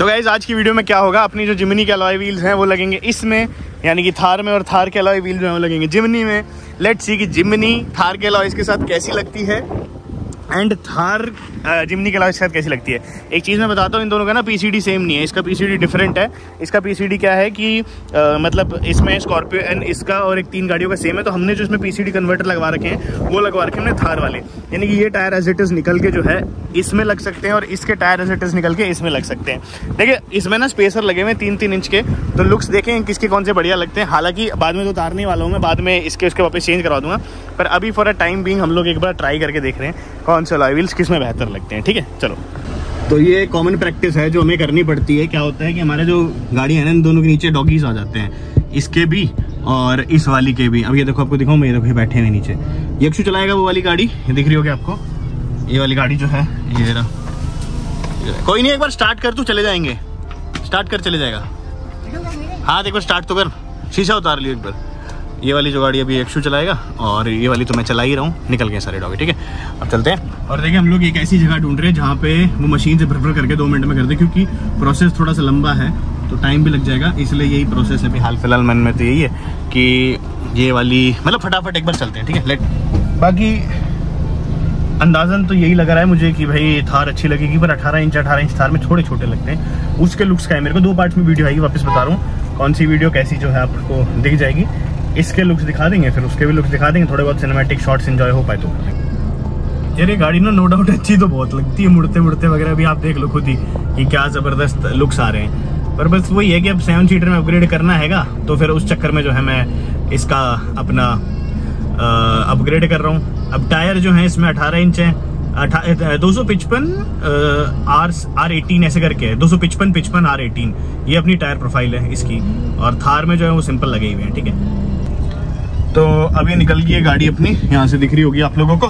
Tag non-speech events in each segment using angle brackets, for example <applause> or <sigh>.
तो गाइज़ आज की वीडियो में क्या होगा? अपनी जो जिमनी के अलॉय व्हील्स हैं, वो लगेंगे इसमें, यानी कि थार में, और थार के अलॉय व्हील्स में वो लगेंगे जिमनी में। लेट्स सी कि जिमनी थार के अलॉय के साथ कैसी लगती है। एंड थार जिमनी के अलावा साथ कैसी लगती है? एक चीज़ मैं बताता हूँ इन दोनों का ना पीसीडी सेम नहीं है। इसका पीसीडी डिफरेंट है। इसका पीसीडी क्या है कि आ, मतलब इसमें स्कॉर्पियो एंड इसका और एक तीन गाड़ियों का सेम है। तो हमने जो इसमें पीसीडी कन्वर्टर लगवा रखे हैं वो लगवा रखे हमने थार वाले। यानी कि ये टायर एज इट इज़ निकल के जो है इसमें लग सकते हैं और इसके टायर एज इट इज़ निकल के इसमें लग सकते हैं। देखिए इसमें ना स्पेसर लगे हुए तीन तीन इंच के। तो लुक्स देखें किसके कौन से बढ़िया लगते हैं। हालाँकि बाद में तो उतारने वाला हूँ मैं बाद में इसके उसके वापस चेंज करवा दूँगा। पर अभी फॉर अ टाइम बिंग हम लोग एक बार ट्राई करके देख रहे हैं कौन से लॉय व्हील्स किसमें बेहतर लगते हैं, ठीक है? चलो। तो ये कॉमन प्रैक्टिस है जो हमें करनी पड़ती है। क्या होता है कि हमारे जो गाड़ी है ना दोनों के नीचे डॉगीज आ जाते हैं। इसके भी और इस वाली के भी। अब ये देखो, आपको दिखाऊँ मैं ये देखो बैठे हुए नीचे। यक्षु चलाएगा वो वाली गाड़ी? ये दिख रही होगी आपको? ये वाली गाड़ी जो है, ये रहा। कोई नहीं, एक बार स्टार्ट कर तू, चले जाएँगे। स्टार्ट कर, चले जाएगा। हाँ एक बार स्टार्ट तो कर। शीशा उतार लियो एक बार। ये वाली जो गाड़ी अभी एक शू चलाएगा और ये वाली तो मैं चला ही रहा हूँ। निकल गए सारे डॉगे ठीक है? अब चलते हैं। और देखिए हम लोग एक ऐसी जगह ढूंढ रहे हैं जहाँ पे वो मशीन से भर करके दो मिनट में कर दे क्योंकि प्रोसेस थोड़ा सा लंबा है तो टाइम भी लग जाएगा। इसलिए यही प्रोसेस है। अभी हाल फ़िलहाल मन में तो यही है कि ये वाली मतलब फटाफट एक बार चलते हैं ठीक है? लेट बाकी अंदाजन तो यही लग रहा है मुझे कि भाई थार अच्छी लगेगी पर 18 इंच 18 इंच थार में थोड़े छोटे लगते हैं। उसके लुक्स का है? मेरे को दो पार्ट में वीडियो आएगी वापस बता रहा हूँ। कौन सी वीडियो कैसी जो है आपको दिख जाएगी। इसके लुक्स दिखा देंगे, फिर उसके भी लुक्स दिखा देंगे, थोड़े बहुत सिनेमेटिक शॉट्स एंजॉय हो पाए तो। यार, ये गाड़ी ना नो डाउट अच्छी तो बहुत लगती है मुड़ते मुड़ते वगैरह भी आप देख लो खुद ही कि क्या ज़बरदस्त लुक्स आ रहे हैं। पर बस वही है कि अब सेवन सीटर में अपग्रेड करना हैगा तो फिर उस चक्कर में जो है मैं इसका अपना अपग्रेड कर रहा हूँ। अब टायर जो है इसमें अठारह इंच है दो सौ पिचपन आर आर एटीन ऐसे करके है, दो सौ पिचपन पिचपन आर एटीन ये अपनी टायर प्रोफ़ाइल है इसकी। और थार में जो है वो सिंपल लगे हुए हैं, ठीक है? तो अभी निकल गई है गाड़ी अपनी, यहाँ से दिख रही होगी आप लोगों को।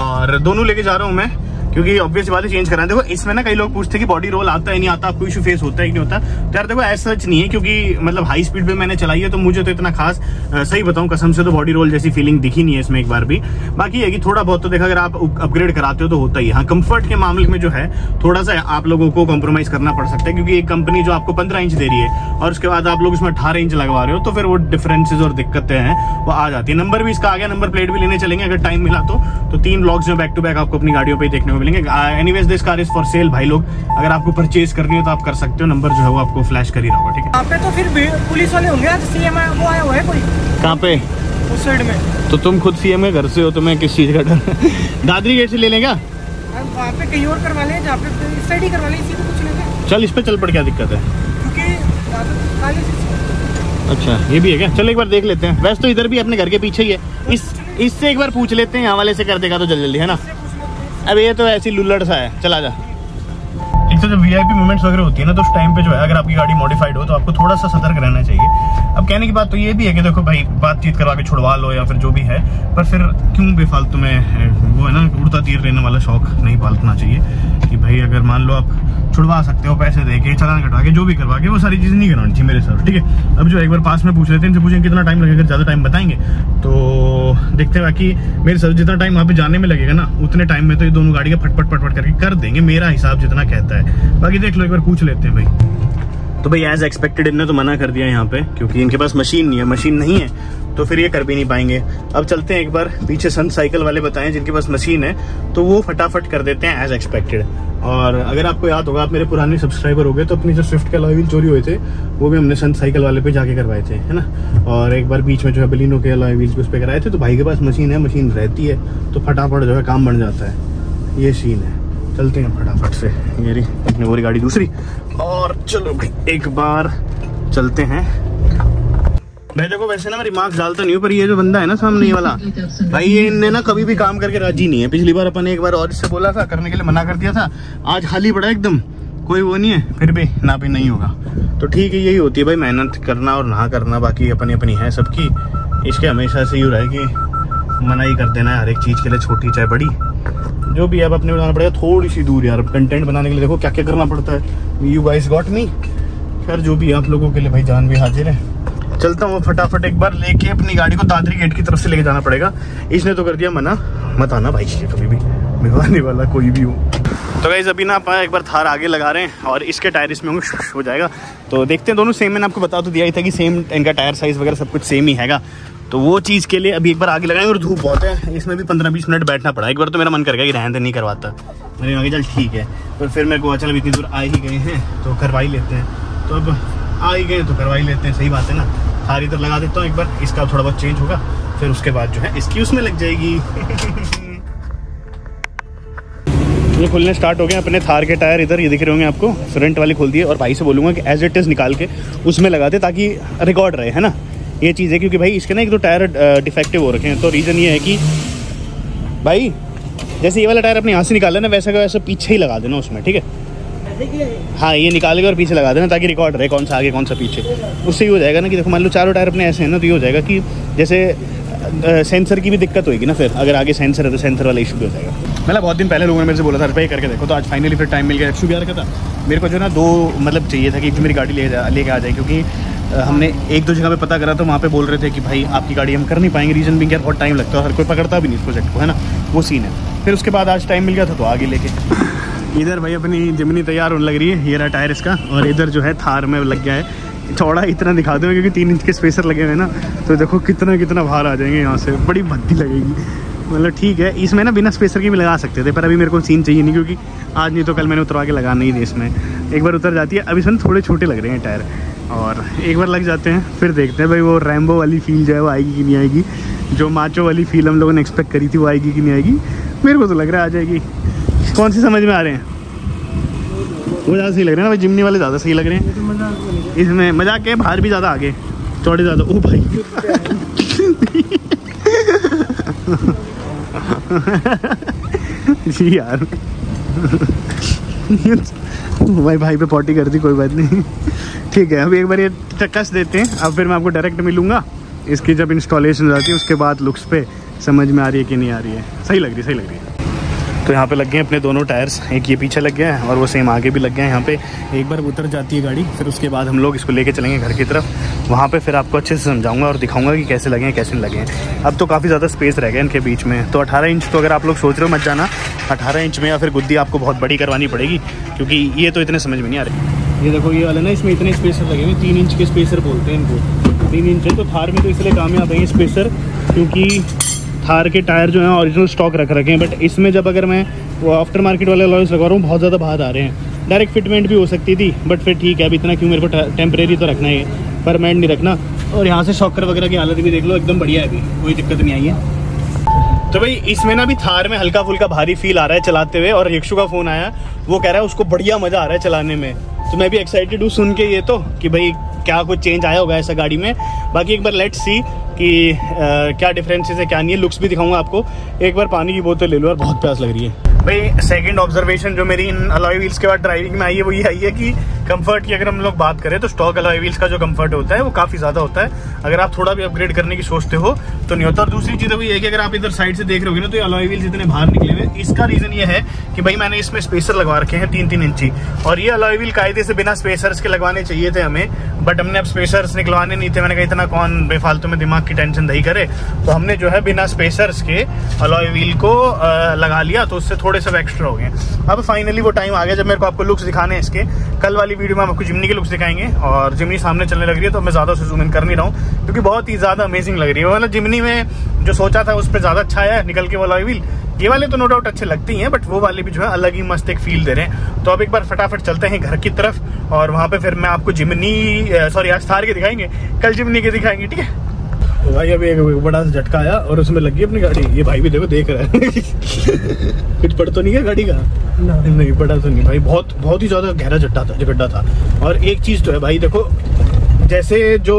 और दोनों लेके जा रहा हूँ मैं। क्योंकि ऑब्वियस बात चेंज कराना देखो इसमें ना कई लोग पूछते कि बॉडी रोल आता है नहीं आता आपको इशू फेस होता है कि नहीं होता। तो यार देखो ऐसा सच नहीं है क्योंकि मतलब हाई स्पीड पे मैंने चलाई है तो मुझे तो इतना खास सही बताऊँ कसम से तो बॉडी रोल जैसी फीलिंग दिखी नहीं है इसमें एक बार भी। बाकी है कि थोड़ा बहुत तो देखा अगर आप अपग्रेड कराते हो तो होता ही हाँ। कंफर्ट के मामले में जो है थोड़ा सा आप लोगों को कॉम्प्रोमाइज करना पड़ सकता है क्योंकि एक कंपनी जो आपको पंद्रह इंच दे रही है और उसके बाद आप लोग उसमें अठारह इंच लगवा रहे हो तो फिर वो डिफरेंसेज और दिक्कतें हैं वो आ जाती है। नंबर भी इसका आ गया नंबर प्लेट भी लेने चलेंगे अगर टाइम मिला तो, तो तीन ब्लॉग्स जो बैक टू बैक आपको अपनी गाड़ियों पर देखने को मिलेंगे। Anyways this car is for sale भाई लोग। अगर आपको परचेज करनी हो तो आप कर सकते हो। नंबर जो है वो आपको फ्लैश कर ही रहा होगा ठीक है? यहाँ पे तो फिर पुलिस वाले होंगे आज सीएम वो आया हुआ है कोई? कहाँ पे? उस साइड में। तो तुम खुद सीएम के घर से हो तुम्हें किस चीज़ का डर? दादरी गेट से ले लेगा वहाँ पे कहीं और करवा ले जहाँ पे इस साइड ही करवा ले इसी को कुछ लेंगे। चल इस पे चल पड़ क्या दिक्कत है? क्योंकि अच्छा ये भी है क्या? चलो एक बार देख लेते हैं। वैसे तो इधर भी अपने घर के पीछे ही है। इस इससे एक बार पूछ लेते हैं यहाँ वाले से कर देगा तो जल्दी जल्दी है ना? अब ये तो ऐसी लुल्लड़ सा है। चला जा। एक तो जब वी आई पी मूवमेंट्स वगैरह होती है ना तो उस टाइम पे जो है, अगर आपकी गाड़ी मॉडिफाइड हो तो आपको थोड़ा सा सतर्क रहना चाहिए। अब कहने की बात तो ये भी है कि देखो भाई, बातचीत करवा के छुड़वा लो या फिर जो भी है, पर फिर क्यों बेफालतू में, वो है ना उड़ता तीर लेने वाला शौक नहीं पालना चाहिए कि भाई, अगर मान लो आप छुड़वा सकते हो, पैसे दे के चलान कटवा के जो भी करवा के वो सारी चीज़ें नहीं करवानी चाहिए मेरे सर ठीक है? अब जो एक बार पास में पूछ लेते हैं, इनसे पूछें कितना टाइम लगेगा, ज़्यादा टाइम बताएँगे। तो देखते हैं बाकी, मेरे सर जितना टाइम वहाँ पे जाने में लगेगा ना, उतने टाइम में तो ये दोनों गाड़ी का फटफट फटफट करके कर देंगे, मेरा हिसाब जितना कहता है। बाकी देख लो, एक बार पूछ लेते हैं भाई। तो भाई एज एक्सपेक्टेड इनने तो मना कर दिया यहाँ पे, क्योंकि इनके पास मशीन नहीं है। मशीन नहीं है तो फिर ये कर भी नहीं पाएँगे। अब चलते हैं एक बार पीछे संत साइकिल वाले बताएँ, जिनके पास मशीन है तो वो फटाफट कर देते हैं एज एक्सपेक्टेड और अगर आपको याद होगा, आप मेरे पुराने सब्सक्राइबर हो गए तो अपनी जो स्विफ्ट के अलॉय चोरी हुए थे, वो भी हमने सन साइकिल वाले पे जाके करवाए थे, है ना? और एक बार बीच में जो है बलिनो के अलॉय व्हील्स उस पर कराए थे तो भाई के पास मशीन है मशीन रहती है तो फटाफट जो है काम बन जाता है। ये सीन है। चलते हैं फटाफट से। रही अपनी वो गाड़ी दूसरी। और चलो भाई, एक बार चलते हैं। मैं देखो वैसे ना मैं रिमार्क्स डालता नहीं हूँ पर ये जो बंदा है ना सामने वाला, भाई ये इनने ना कभी भी काम करके राज़ी नहीं है। पिछली बार अपन एक बार और इससे बोला था, करने के लिए मना कर दिया था। आज खाली पड़ा एकदम, कोई वो नहीं है, फिर भी ना भी नहीं होगा। तो ठीक है, यही होती है भाई, मेहनत करना और ना करना, बाकी अपनी अपनी है सबकी। इसके हमेशा से यू रहे कि मना ही कर देना है हर एक चीज़ के लिए, छोटी चाहे बड़ी। जो भी अब अपने बनाना पड़ेगा थोड़ी सी दूर यार। कंटेंट बनाने के लिए देखो क्या क्या करना पड़ता है। यू गाइस गॉट मी खैर, जो भी आप लोगों के लिए भाई, जान भी हाजिर है। चलता हूँ फटाफट एक बार लेके अपनी गाड़ी को दादरी गेट की तरफ़ से लेके जाना पड़ेगा। इसने तो कर दिया मना। मत आना भाई कभी भी भिगवाने वाला कोई भी हो। तो गाइज़ अभी ना आप एक बार थार आगे लगा रहे हैं और इसके टायर इसमें हो जाएगा। तो देखते हैं, दोनों सेम मैंने आपको बता तो दिया ही था कि सेम इनका टायर साइज़ वगैरह सब कुछ सेम ही हैगा। तो वो चीज़ के लिए अभी एक बार आगे लगाएँगे और धूप बहुत है। इसमें भी पंद्रह बीस मिनट बैठना पड़ा। एक बार तो मेरा मन कर गया कि रहने नहीं करवाता। मैंने आगे चल ठीक है। पर फिर मेरे को चल इतनी दूर आ ही गए हैं तो करवा ही लेते हैं। तो अब आ ही गए तो करवा ही लेते हैं। सही बात है ना? थार इधर लगा देता हूँ एक बार। इसका थोड़ा बहुत चेंज होगा, फिर उसके बाद जो है इसकी उसमें लग जाएगी। <laughs> ये खुलने स्टार्ट हो गए अपने थार के टायर इधर, ये दिख रहे होंगे आपको। फ्रंट वाले खोल दिए और भाई से बोलूँगा कि एज इट इज़ निकाल के उसमें लगा दे ताकि रिकॉर्ड रहे, है ना? ये चीज़ है, क्योंकि भाई इसके ना एक दो टायर डिफेक्टिव हो रखे हैं। तो रीज़न ये है कि भाई, जैसे ये वाला टायर अपने यहाँ से निकाले ना, वैसा का वैसे पीछे ही लगा देना उसमें, ठीक है? हाँ। ये निकाल के और पीछे लगा देना ताकि रिकॉर्ड रहे कौन सा आगे कौन सा पीछे। उससे ये हो जाएगा ना कि देखो मान लो चारों टायर अपने ऐसे हैं ना तो ये हो जाएगा कि जैसे सेंसर की भी दिक्कत होगी ना फिर अगर आगे सेंसर है तो सेंसर वाला इशू भी हो जाएगा। मतलब बहुत दिन पहले लोगों ने मेरे से बोला था रिपेयर करके देखो। तो आज फाइनली फिर टाइम मिल गया एक्शू भी आ रखा था। मेरे को जो ना दो मतलब चाहिए था कि एक मेरी गाड़ी ले जा लेके आ जाए क्योंकि हमने एक दो जगह पे पता करा तो वहाँ पे बोल रहे थे कि भाई आपकी गाड़ी हम कर नहीं पाएँगे। रीजन भी क्या बहुत टाइम लगता है हर कोई पकड़ता भी नहीं इस प्रोजेक्ट को है ना? वो सीन है। फिर उसके बाद आज टाइम मिल गया था तो आगे लेके। इधर भाई अपनी जिमनी तैयार होने लग रही है, ये रहा टायर इसका और इधर जो है थार में लग गया है। चौड़ा इतना दिखा दो, क्योंकि तीन इंच के स्पेसर लगे हुए हैं ना तो देखो कितना कितना बाहर आ जाएँगे यहाँ से, बड़ी भद्दी लगेगी। मतलब ठीक है, इसमें ना बिना स्पेसर के भी लगा सकते थे, पर अभी मेरे को सीन चाहिए नहीं, क्योंकि आज नहीं तो कल मैंने उतरवा के लगा नहीं दी इसमें। एक बार उतर जाती है अभी इसमें थोड़े छोटे लग रहे हैं टायर, और एक बार लग जाते हैं, फिर देखते हैं भाई वो रैम्बो वाली फील जो है वो आएगी कि नहीं आएगी। जो माचो वाली फील हम लोगों ने एक्सपेक्ट करी थी, वो आएगी कि नहीं आएगी, मेरे को तो लग रहा है आ जाएगी। कौन सी समझ में आ रहे हैं? वो ज़्यादा सही लग रहे हैं ना भाई, जिमनी वाले ज़्यादा सही लग रहे हैं। इसमें मज़ाक के बाहर भी ज़्यादा आगे। चौड़े ज़्यादा। ओ भाई। <laughs> जी यार। भाई भाई पे पॉटी कर दी, कोई बात नहीं। ठीक है, अभी एक बार ये कस देते हैं। अब फिर मैं आपको डायरेक्ट मिलूँगा। इसकी जब इंस्टॉलेशन हो जाती है, उसके बाद लुक्स पे समझ में आ रही है कि नहीं आ रही है। सही लग रही है, सही लग रही है। तो यहाँ पे लग गए अपने दोनों टायर्स, एक ये पीछे लग गया है और वो सेम आगे भी लग गए हैं यहाँ पे। एक बार उतर जाती है गाड़ी, फिर उसके बाद हम लोग इसको लेके चलेंगे घर की तरफ़। वहाँ पे फिर आपको अच्छे से समझाऊँगा और दिखाऊँगा कि कैसे लगे हैं, कैसे लगे हैं। अब तो काफ़ी ज़्यादा स्पेस रह गया इनके बीच में। तो अठारह इंच तो अगर आप लोग सोच रहे हो मत जाना, अठारह इंच में या फिर गुद्दी आपको बहुत बड़ी करवानी पड़ेगी, क्योंकि ये तो इतने समझ में नहीं आ रहे। ये देखो, ये वाला ना, इसमें इतने स्पेसर लगे हुए, तीन इंच के स्पेसर बोलते हैं इनको। तीन इंच है तो थार में तो इसलिए कामयाब है स्पेसर क्योंकि थार के टायर जो हैं ओरिजिनल स्टॉक रख रखे हैं बट इसमें जब अगर मैं वो आफ्टर मार्केट वाले लॉयस लगा रहा हूँ, बहुत ज़्यादा बाहर आ रहे हैं। डायरेक्ट फिटमेंट भी हो सकती थी बट फिर ठीक है अभी इतना क्यों मेरे को टेम्परेरी तो रखना है परमानेंट नहीं रखना। और यहाँ से शॉकर वगैरह की हालत भी देख लो, एकदम बढ़िया है अभी, कोई दिक्कत नहीं आई है। तो भाई, इसमें ना भी थार में हल्का फुल्का भारी फील आ रहा है चलाते हुए, और यक्षु का फ़ोन आया, वो कह रहा है उसको बढ़िया मज़ा आ रहा है चलाने में। तो मैं भी एक्साइटेड हूँ सुन के ये तो कि भाई क्या कुछ चेंज आया होगा ऐसा गाड़ी में। बाकी एक बार लेट्स सी कि आ, क्या डिफरेंसेस है क्या नहीं है? लुक्स भी दिखाऊँगा आपको। एक बार पानी की बोतल ले लो और बहुत प्यास लग रही है। भाई सेकंड ऑब्जर्वेशन जो मेरी इन अलॉय व्हील्स के बाद ड्राइविंग में आई है, वो ये आई है कि कंफर्ट की अगर हम लोग बात करें तो स्टॉक अलॉय व्हील्स का जो कंफर्ट होता है, वो काफ़ी ज़्यादा होता है। अगर आप थोड़ा भी अपग्रेड करने की सोचते हो तो नहीं होता। और दूसरी चीज़ अभी है कि अगर आप इधर साइड से देख रहे हो ना तो अलॉय व्हील्स इतने बाहर निकले हुए इसका रीजन ये है कि भाई, मैंने इसमें स्पेसर लगवा रखे हैं तीन तीन इंची। और ये अलॉय व्हील कायदे से बिना स्पेसर्स के लगवाने चाहिए थे हमें बट हमने अब स्पेसर्स निकलवाने नहीं थे। मैंने कहा, इतना कौन बेफालतू में दिमाग की टेंशन नहीं करे? तो हमने जो है बिना स्पेसर्स के अलॉय व्हील को लगा लिया। तो उससे थोड़े से एक्स्ट्रा हो गए अब फाइनली वो टाइम आ गया जब मेरे को आपको लुक्स दिखाने हैं इसके। कल वाली वीडियो में हम आपको जिमनी के लुक्स दिखाएँगे और जिमनी सामने चलने लग रही है तो मैं ज़्यादा से जूम इन कर नहीं रहा हूँ, क्योंकि बहुत ही ज़्यादा अमेजिंग लग रही है। मतलब जिमनी में जो सोचा था उस पर ज़्यादा अच्छा है निकल के वाला व्हील ये वाले तो नो डाउट अच्छे लगते ही हैं बट वो वाले भी जो है अलग ही मस्त एक फील दे रहे हैं। तो अब एक बार फटाफट चलते हैं घर की तरफ़ और वहाँ पे फिर मैं आपको जिमनी सॉरी आज थार के दिखाएँगे, कल जिमनी के दिखाएँगे, ठीक है? तो भाई अभी एक बड़ा सा झटका आया और उसमें लगी अपनी गाड़ी। ये भाई भी देखो देख रहा है। <laughs> कुछ पड़ तो नहीं है गाड़ी का? नहीं पड़ा तो नहीं। भाई बहुत बहुत ही ज़्यादा गहरा झट्टा था गड्ढा था। और एक चीज़ तो है भाई देखो जैसे जो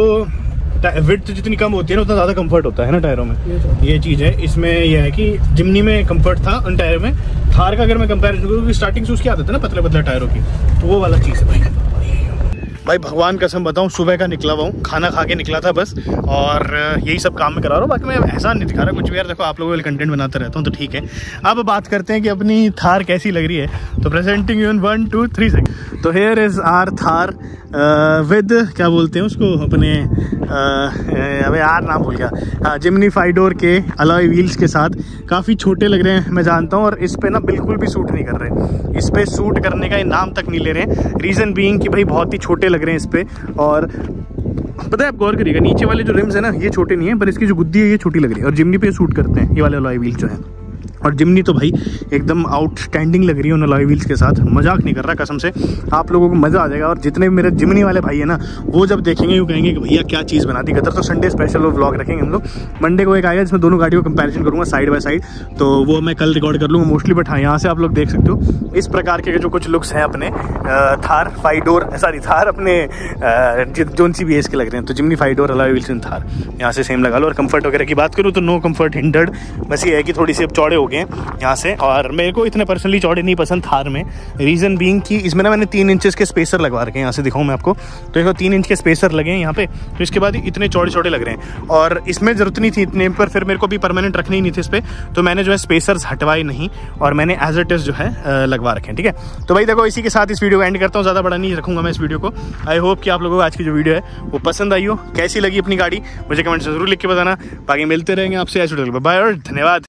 विथ जितनी कम होती है ना उतना ज़्यादा कंफर्ट होता है ना टायरों में? तो ये चीज़ है। इसमें यह है कि जिमनी में कंफर्ट था उन टायर में। थार का अगर मैं कंपेरिजन करूँ स्टार्टिंग से उसकी आदत है ना पतले पतले टायरों की तो वो वाला चीज़ है भाई। भाई, भगवान कसम बताऊँ, सुबह का निकला हुआ हूँ, खाना खा के निकला था बस, और यही सब काम में करा रहा हूँ, बाकी मैं ऐसा नहीं दिखा रहा कुछ भी। यार देखो, आप लोगों के लिए कंटेंट बनाता रहता हूँ तो ठीक है। अब बात करते हैं कि अपनी थार कैसी लग रही है। तो प्रेजेंटिंग यून वन टू थ्री सेकेंड तो here is our Thar with क्या बोलते हैं उसको, अपने अबे यार नाम भूल गया। हाँ जिमनी फाइडोर के अलॉय व्हील्स के साथ। काफ़ी छोटे लग रहे हैं, मैं जानता हूँ, और इस पर ना बिल्कुल भी सूट नहीं कर रहे। इस पर सूट करने का नाम तक नहीं ले रहे हैं। रीज़न बींग कि भाई, बहुत ही छोटे लग रहे हैं इस पर और पता है आप गौर करिएगा, नीचे वाले जो रिम्स है ना, ये छोटे नहीं है, पर इसकी जो गुद्दी है, ये छोटी लग रही है। और जिमनी पे सूट करते हैं, ये वाले अलॉय व्हील जो है। और जिमनी तो भाई एकदम आउटस्टैंडिंग लग रही है उन अलॉय व्हील्स के साथ। मज़ाक नहीं कर रहा कसम से। आप लोगों को मज़ा आ जाएगा और जितने भी मेरे जिमनी वाले भाई है ना, वो जब देखेंगे वो कहेंगे कि भैया क्या चीज़ बना दी कदर तो संडे स्पेशल वो ब्लॉग रखेंगे हम लोग। मंडे को एक आएगा जिसमें दोनों गाड़ियों को कंपेरिजन करूँगा साइड बाय साइड तो वो मैं कल रिकॉर्ड कर लूँगा मोस्टली बट हाँ यहाँ से आप लोग देख सकते हो। इस प्रकार के जो कुछ लुक्स हैं अपने थार फाइडोर सॉरी थार अपने जोन सी बी एस के लग रहे हैं। तो Jimny फाइडोर alloy wheels in Thar. यहाँ से सेम लगा लो। और कंफर्ट वगैरह की बात करूँ तो नो कंफर्ट हिंडर्ड बस ये है कि थोड़ी सी अब चौड़े हो गए। हैं यहाँ से। और मेरे को इतने पर्सनली चौड़े नहीं पसंद थार में। रीज़न बीइंग कि इसमें ना मैंने तीन इंचेस के स्पेसर लगवा रखे हैं। यहाँ से दिखाऊँ मैं आपको। तो देखो, तीन इंच के स्पेसर लगे हैं यहाँ पे। तो इसके बाद इतने चौड़े चौड़े लग रहे हैं। और इसमें ज़रूरत नहीं थी इतने, पर फिर मेरे को भी परमानेंट रखने ही नहीं थे इस पर तो मैंने जो है स्पेसर्स हटवाए नहीं। और मैंने एज इट जो है लगवा रखे हैं, ठीक है? तो भाई देखो, इसी के साथ इस वीडियो को एंड करता हूँ। ज़्यादा बड़ा नहीं रखूँगा मैं इस वीडियो को। आई होप कि आप लोगों को आज की जो वीडियो है, वो पसंद आई हो। कैसी लगी अपनी गाड़ी? मुझे कमेंट ज़रूर लिख के बताना। बाकी मिलते रहेंगे आपसे ऐसे बाय और धन्यवाद।